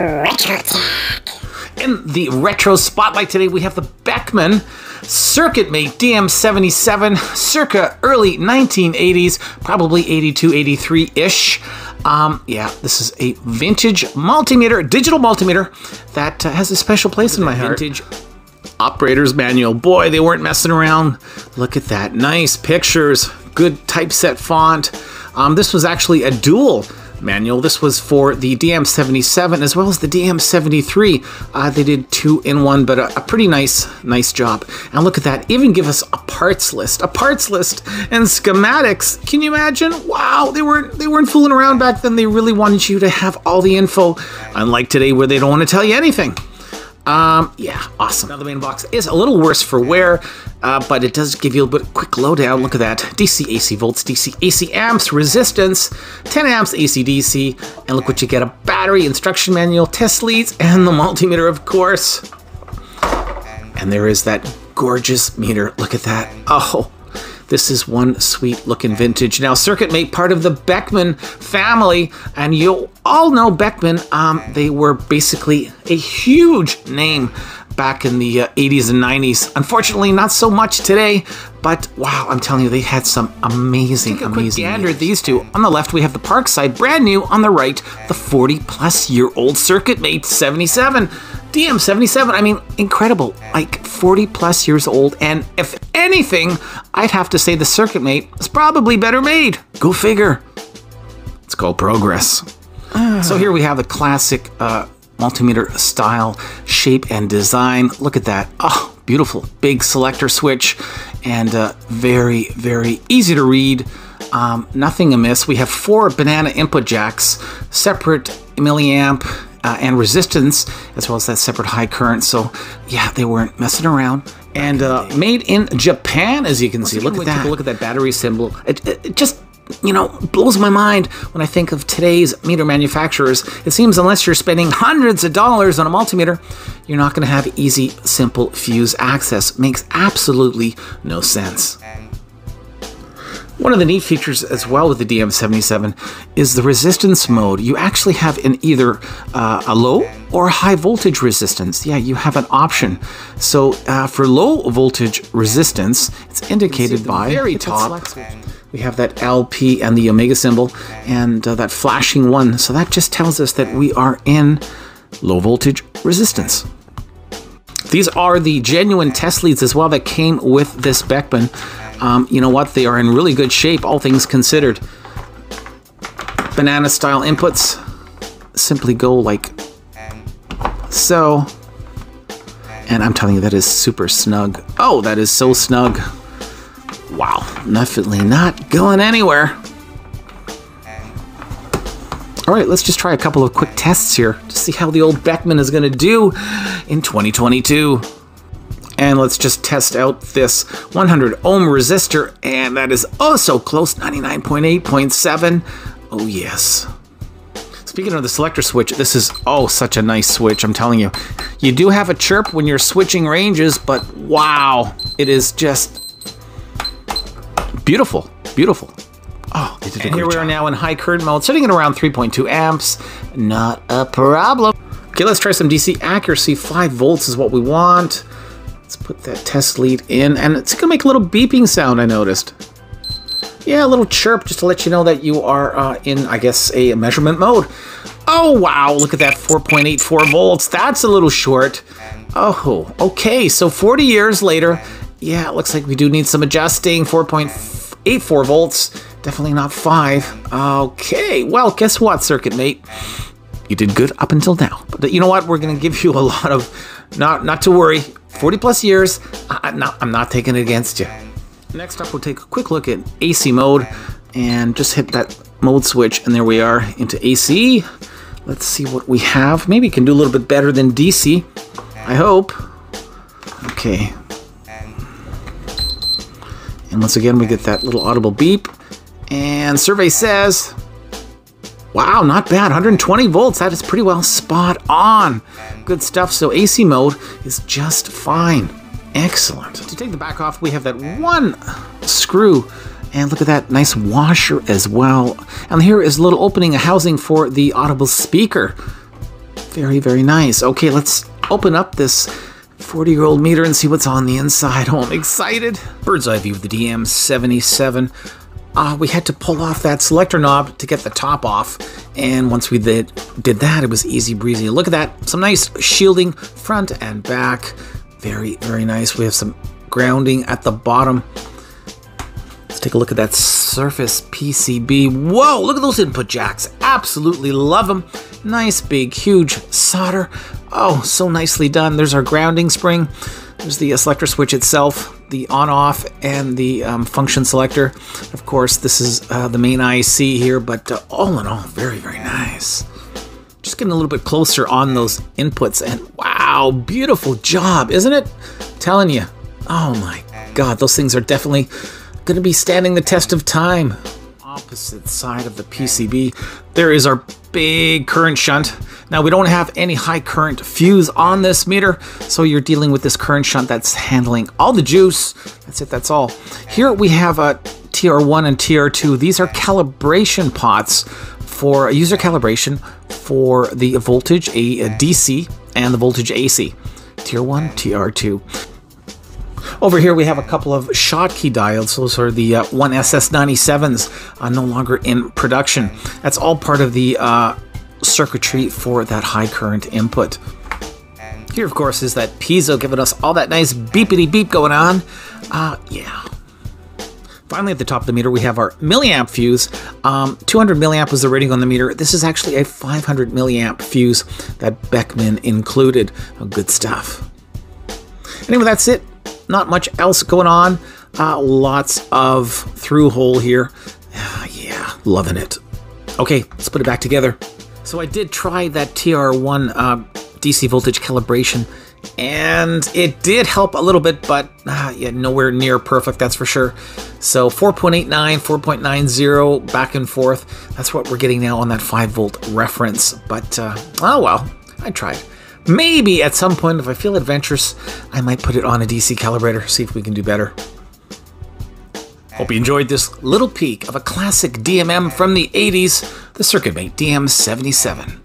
Retro Tech. In the retro spotlight today, we have the Beckman Circuit Mate DM77, circa early 1980s, probably 82, 83 ish. Um, yeah, this is a vintage multimeter, digital multimeter that uh, has a special place in my heart. Vintage operator's manual. Boy, they weren't messing around. Look at that. Nice pictures, good typeset font. Um, this was actually a dual manual. This was for the DM77 as well as the DM73. Uh, they did two in one, but a, a, pretty nice, nice job. And look at that, even give us a parts list, a parts list and schematics. Can you imagine? Wow, they weren't they weren't fooling around back then. They really wanted you to have all the info, unlike today where they don't want to tell you anything. Um, yeah, awesome. Now the main box is a little worse for wear, uh, but it does give you a bit quick lowdown. Look at that. DC AC volts, DC AC amps, resistance, 10 amps AC DC, and look what you get. A battery, instruction manual, test leads, and the multimeter, of course. And there is that gorgeous meter. Look at that. Oh, this is one sweet looking vintage. Now, Circuit Mate, part of the Beckman family, and you all know Beckman. Um, they were basically a huge name back in the uh, 80s and 90s. Unfortunately, not so much today, but wow, I'm telling you, they had some amazing, Take a amazing. Quick gander these two. On the left, we have the Parkside, brand new. On the right, the 40 plus year old Circuit Mate 77. DM77, I mean, incredible. Like 40 plus years old, and if anything, I'd have to say the Circuit Mate is probably better made. Go figure. It's called progress. so here we have the classic uh, multimeter style, shape, and design. Look at that. Oh, beautiful. Big selector switch and uh, very, very easy to read. Um, nothing amiss. We have four banana input jacks, separate milliamp uh, and resistance, as well as that separate high current. So, yeah, they weren't messing around. And uh, made in Japan, as you can see. Look at that. Look at that battery symbol. It, it, it just you know, blows my mind when I think of today's meter manufacturers. It seems unless you're spending hundreds of dollars on a multimeter, you're not going to have easy, simple fuse access. Makes absolutely no sense. One of the neat features as well with the DM77 is the resistance mode. You actually have an either uh, a low or a high voltage resistance. Yeah, you have an option. So uh, for low voltage resistance, it's indicated by very top. We have that LP and the Omega symbol and uh, that flashing one. So that just tells us that we are in low voltage resistance. These are the genuine test leads as well that came with this Beckman um, you know what? They are in really good shape, all things considered. Banana style inputs simply go like so. And I'm telling you, that is super snug. Oh, that is so snug. Wow, definitely not going anywhere. All right, let's just try a couple of quick tests here to see how the old Beckman is going to do in 2022. And let's just test out this 100 ohm resistor, and that is oh also close, 99.8.7. Oh yes. Speaking of the selector switch, this is, oh, such a nice switch, I'm telling you. You do have a chirp when you're switching ranges, but wow, it is just beautiful, beautiful. Oh, they did and here we are now in high current mode, sitting at around 3.2 amps. Not a problem. Okay, let's try some DC accuracy. 5 volts is what we want. Let's put that test lead in, and it's gonna make a little beeping sound, I noticed. Yeah, a little chirp just to let you know that you are uh, in, I guess, a measurement mode. Oh, wow, look at that, 4.84 volts. That's a little short. Oh, okay, so 40 years later, yeah, it looks like we do need some adjusting. 4.84 volts, definitely not 5. Okay, well, guess what, Circuit Mate? You did good up until now. But you know what? We're going to give you a lot of, not, not to worry, 40 plus years, I'm not, I'm not taking it against you. Next up, we'll take a quick look at AC mode and just hit that mode switch, and there we are into AC. Let's see what we have. Maybe can do a little bit better than DC. I hope. Okay. And once again, we get that little audible beep. And survey says Wow, not bad. 120 volts. That is pretty well spot on. Good stuff. So AC mode is just fine. Excellent. To take the back off, we have that one screw. And look at that nice washer as well. And here is a little opening, a housing for the audible speaker. Very, very nice. Okay, let's open up this 40 year old meter and see what's on the inside. Oh, I'm excited. Bird's eye view of the DM77. Uh, we had to pull off that selector knob to get the top off. And once we did, did that, it was easy breezy. Look at that. Some nice shielding front and back. Very, very nice. We have some grounding at the bottom. Let's take a look at that Surface PCB. Whoa, look at those input jacks. Absolutely love them. Nice, big, huge solder. Oh, so nicely done. There's our grounding spring. There's the selector switch itself, the on-off, and the um, function selector. Of course, this is uh, the main IC here, but uh, all in all, very, very nice. Just getting a little bit closer on those inputs, and wow, beautiful job, isn't it? telling you. Oh my god, those things are definitely going to be standing the test of time. Opposite side of the PCB, there is our big current shunt. Now we don't have any high current fuse on this meter, so you're dealing with this current shunt that's handling all the juice. That's it, that's all. Here we have uh, a TR1 and TR2. These are calibration pots for user calibration for the voltage a, uh, a DC and the voltage AC. TR1, TR2. Over here we have a couple of Schottky diodes. Those are the uh, 1SS97s, uh, no longer in production. That's all part of the uh, circuitry for that high current input. Here, of course, is that piezo giving us all that nice beepity beep going on. Uh, yeah. Finally, at the top of the meter, we have our milliamp fuse. Um, 200 milliamp was the rating on the meter. This is actually a 500 milliamp fuse that Beckman included. Oh, good stuff. Anyway, that's it. Not much else going on. Uh, lots of through hole here. Yeah, loving it. Okay, let's put it back together. So I did try that TR1 uh, DC voltage calibration, and it did help a little bit, but uh, yeah, nowhere near perfect, that's for sure. So 4.89, 4.90, back and forth. That's what we're getting now on that 5 volt reference. But uh, oh well, I tried. Maybe at some point, if I feel adventurous, I might put it on a DC calibrator, see if we can do better. Hope you enjoyed this little peek of a classic DMM from the 80s, the CircuitMate DM77.